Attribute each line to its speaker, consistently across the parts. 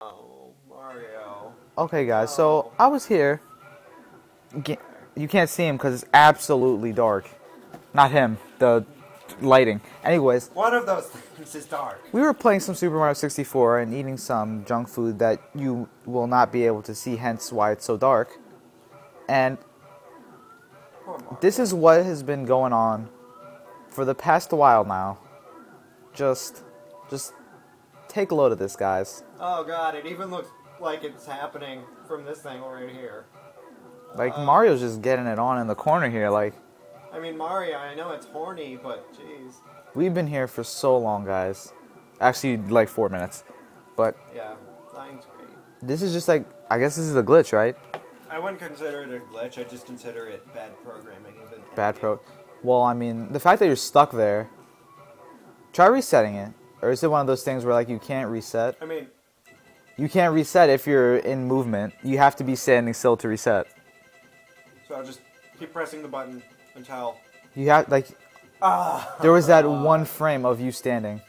Speaker 1: Oh, Mario.
Speaker 2: Okay, guys, so I was here. You can't see him because it's absolutely dark. Not him, the lighting. Anyways,
Speaker 1: One of those things is dark.
Speaker 2: we were playing some Super Mario 64 and eating some junk food that you will not be able to see, hence why it's so dark. And this is what has been going on for the past while now. Just, just take a load of this, guys.
Speaker 1: Oh god, it even looks like it's happening from this thing right here.
Speaker 2: Like
Speaker 1: Uh,
Speaker 2: Mario's just getting it on in the corner here. Like
Speaker 1: I mean, Mario, I know it's horny, but jeez.
Speaker 2: we've been here for so long, guys. Actually, like four minutes. But
Speaker 1: Yeah, flying's great.
Speaker 2: this is just like I guess this is a glitch, right?
Speaker 1: I wouldn't consider it a glitch, I just consider it bad programming. Even
Speaker 2: Bad pro. Well, I mean, the fact that you're stuck there. Try resetting it, or is it one of those things where like you can't reset?
Speaker 1: I mean,
Speaker 2: You can't reset if you're in movement. You have to be standing still to reset.
Speaker 1: so I'll just keep pressing the button until.
Speaker 2: You have like
Speaker 1: Ah!
Speaker 2: there was that one frame of you standing.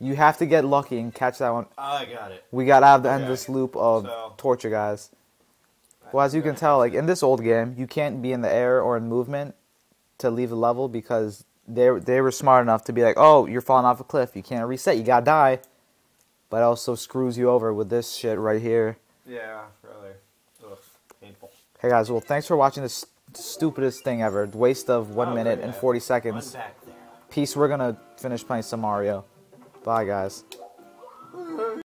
Speaker 2: You have to get lucky and catch that one.
Speaker 1: I got it.
Speaker 2: We got out of the endless loop of
Speaker 1: So-
Speaker 2: torture, guys. Well, as you can tell, like in this old game, you can't be in the air or in movement to leave the level because they they were smart enough to be like, oh, you're falling off a cliff, you can't reset, you gotta die. But it also screws you over with this shit right here.
Speaker 1: Yeah, really. Ugh, painful.
Speaker 2: Hey guys, well, thanks for watching this stupidest thing ever. Waste of one
Speaker 1: Oh,
Speaker 2: minute and forty seconds. Peace. We're gonna finish playing some Mario. Bye, guys.